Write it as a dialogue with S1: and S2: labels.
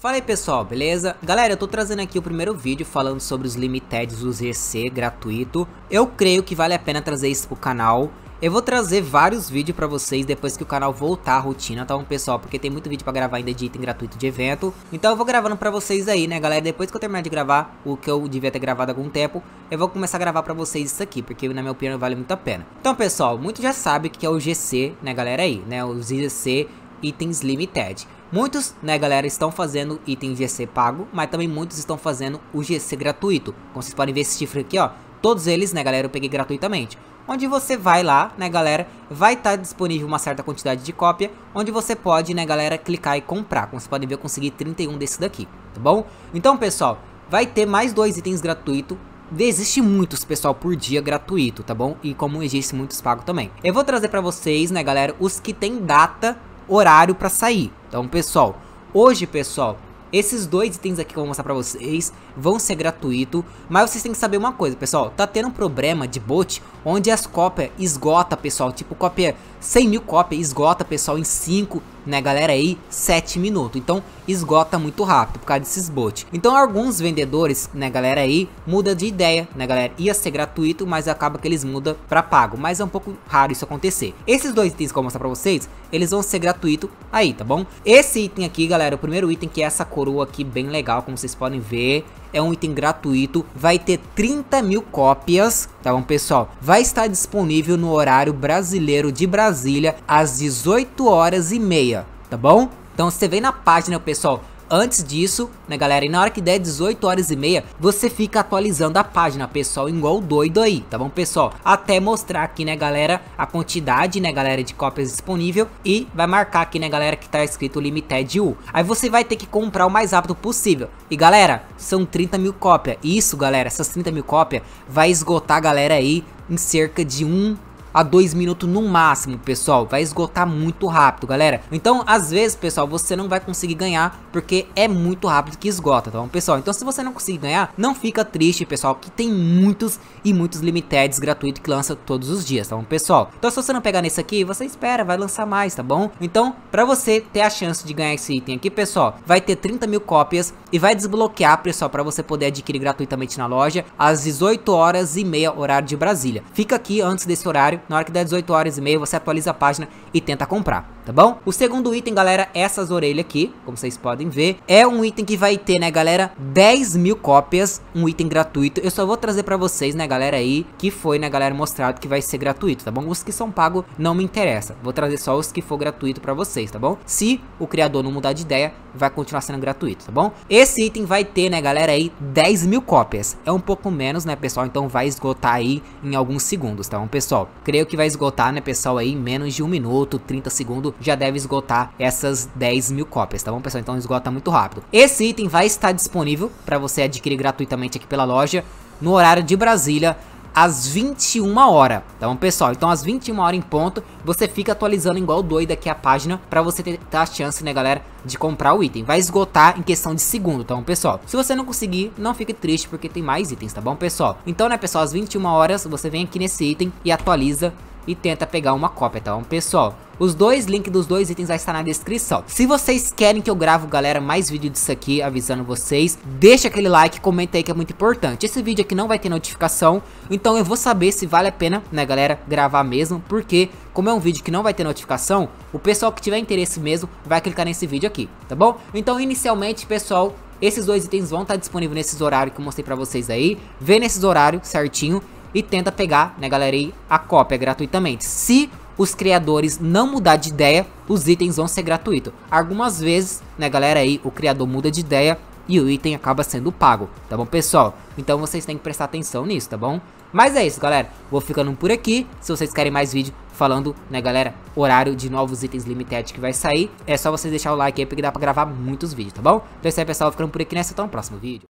S1: Fala aí pessoal, beleza? Galera, eu tô trazendo aqui o primeiro vídeo falando sobre os limited do GC gratuito. Eu creio que vale a pena trazer isso pro canal. Eu vou trazer vários vídeos pra vocês depois que o canal voltar à rotina, tá bom pessoal? Porque tem muito vídeo pra gravar ainda de item gratuito de evento. Então eu vou gravando pra vocês aí, né galera? Depois que eu terminar de gravar o que eu devia ter gravado há algum tempo, eu vou começar a gravar pra vocês isso aqui, porque na minha opinião vale muito a pena. Então pessoal, muitos já sabem o que é o GC, né galera aí, né? Os GC Itens Limited. Muitos, né, galera, estão fazendo item GC pago, mas também muitos estão fazendo o GC gratuito. Como vocês podem ver esse chifre aqui, ó, todos eles, né, galera, eu peguei gratuitamente. Onde você vai lá, né, galera, vai estar tá disponível uma certa quantidade de cópia, onde você pode, né, galera, clicar e comprar. Como vocês podem ver, eu consegui 31 desse daqui, tá bom? Então, pessoal, vai ter mais dois itens gratuitos Existe muitos, pessoal, por dia gratuito, tá bom? E como existe muitos pagos também. Eu vou trazer pra vocês, né, galera, os que tem data horário para sair. Então, pessoal, hoje, pessoal, esses dois itens aqui que eu vou mostrar pra vocês vão ser gratuito, mas vocês têm que saber uma coisa, pessoal, tá tendo um problema de bot onde as cópias esgota, pessoal, tipo cópia 100 mil cópias esgota, pessoal, em 5, né, galera, aí 7 minutos, então esgota muito rápido por causa desses bots. Então alguns vendedores, né, galera, aí muda de ideia, né, galera, ia ser gratuito, mas acaba que eles mudam pra pago, mas é um pouco raro isso acontecer. Esses dois itens que eu vou mostrar pra vocês, eles vão ser gratuito aí, tá bom? Esse item aqui, galera, o primeiro item que é essa coroa aqui, bem legal, como vocês podem ver, é um item gratuito, vai ter 30 mil cópias, tá bom pessoal? Vai estar disponível no horário brasileiro de Brasília às 18 horas e meia, tá bom? Então você vem na página pessoal, Antes disso, né galera, e na hora que der 18 horas e meia, você fica atualizando a página, pessoal, igual doido aí, tá bom, pessoal? Até mostrar aqui, né galera, a quantidade, né galera, de cópias disponível e vai marcar aqui, né galera, que tá escrito Limited U. Aí você vai ter que comprar o mais rápido possível. E galera, são 30 mil cópias. Isso, galera, essas 30 mil cópias vai esgotar, galera, aí em cerca de um a 2 minutos no máximo, pessoal. Vai esgotar muito rápido, galera. Então, às vezes, pessoal, você não vai conseguir ganhar porque é muito rápido que esgota, tá bom, pessoal? Então, se você não conseguir ganhar, não fica triste, pessoal, que tem muitos e muitos limiteds gratuitos que lança todos os dias, tá bom, pessoal? Então, se você não pegar nesse aqui, você espera, vai lançar mais, tá bom? Então, pra você ter a chance de ganhar esse item aqui, pessoal, vai ter 30 mil cópias e vai desbloquear, pessoal, pra você poder adquirir gratuitamente na loja às 18 horas e meia, horário de Brasília. Fica aqui antes desse horário na hora que der 18 horas e meia, você atualiza a página e tenta comprar, tá bom? O segundo item, galera, essas orelhas aqui, como vocês podem ver, é um item que vai ter, né, galera, 10 mil cópias, um item gratuito. Eu só vou trazer pra vocês, né, galera, aí, que foi, né, galera, mostrado que vai ser gratuito, tá bom? Os que são pagos não me interessa, vou trazer só os que for gratuito pra vocês, tá bom? Se o criador não mudar de ideia, vai continuar sendo gratuito, tá bom? Esse item vai ter, né, galera, aí, 10 mil cópias. É um pouco menos, né, pessoal? Então vai esgotar aí em alguns segundos, tá bom, pessoal? Creio que vai esgotar, né, pessoal, aí, menos de um minuto, 30 segundos, já deve esgotar essas 10 mil cópias, tá bom, pessoal? Então esgota muito rápido. Esse item vai estar disponível para você adquirir gratuitamente aqui pela loja, no horário de Brasília, às 21 horas, tá bom, pessoal? Então, às 21 horas em ponto, você fica atualizando igual doido aqui a página pra você ter, ter, a chance, né, galera, de comprar o item. Vai esgotar em questão de segundo, tá bom, pessoal? Se você não conseguir, não fique triste porque tem mais itens, tá bom, pessoal? Então, né, pessoal, às 21 horas, você vem aqui nesse item e atualiza e tenta pegar uma cópia, tá bom, pessoal? Os dois links dos dois itens vai estar na descrição. Se vocês querem que eu gravo, galera, mais vídeo disso aqui, avisando vocês, deixa aquele like, comenta aí que é muito importante. Esse vídeo aqui não vai ter notificação, então eu vou saber se vale a pena, né, galera, gravar mesmo, porque como é um vídeo que não vai ter notificação, o pessoal que tiver interesse mesmo vai clicar nesse vídeo aqui, tá bom? Então, inicialmente, pessoal, esses dois itens vão estar disponíveis nesses horários que eu mostrei pra vocês aí. Vê nesses horários certinho e tenta pegar, né, galera, aí, a cópia gratuitamente. Se os criadores não mudar de ideia, os itens vão ser gratuitos. Algumas vezes, né galera aí, o criador muda de ideia e o item acaba sendo pago, tá bom pessoal? Então vocês têm que prestar atenção nisso, tá bom? Mas é isso galera, vou ficando por aqui, se vocês querem mais vídeo falando, né galera, horário de novos itens limited que vai sair, é só vocês deixar o like aí porque dá pra gravar muitos vídeos, tá bom? Então é isso aí pessoal, ficando por aqui nessa, até o próximo vídeo.